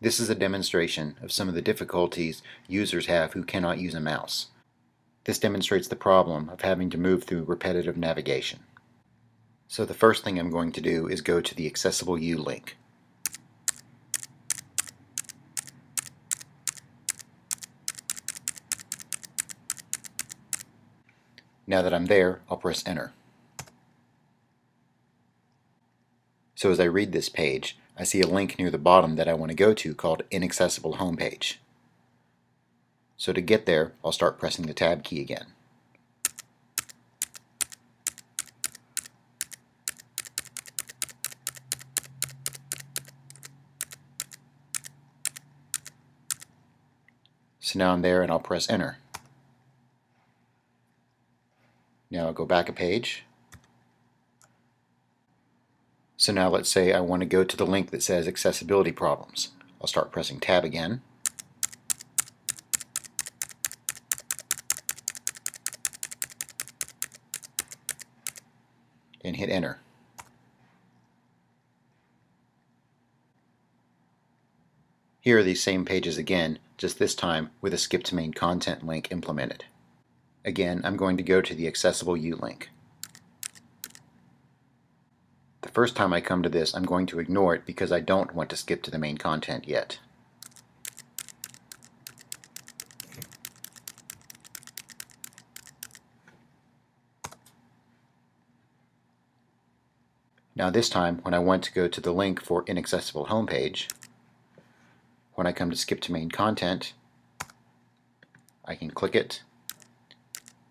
This is a demonstration of some of the difficulties users have who cannot use a mouse. This demonstrates the problem of having to move through repetitive navigation. So the first thing I'm going to do is go to the Accessible U link. Now that I'm there, I'll press enter. So as I read this page, I see a link near the bottom that I want to go to called Inaccessible Homepage. So to get there, I'll start pressing the Tab key again. So now I'm there and I'll press enter. Now I'll go back a page. So now let's say I want to go to the link that says accessibility problems. I'll start pressing tab again. And hit enter. Here are these same pages again, just this time with a skip to main content link implemented. Again, I'm going to go to the Accessible U link. The first time I come to this, I'm going to ignore it because I don't want to skip to the main content yet. Now this time, when I want to go to the link for Inaccessible Homepage, when I come to skip to main content, I can click it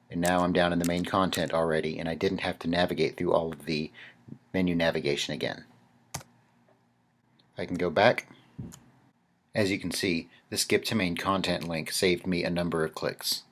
and now I'm down in the main content already and I didn't have to navigate through all of the menu navigation again. I can go back. As you can see, the skip to main content link saved me a number of clicks.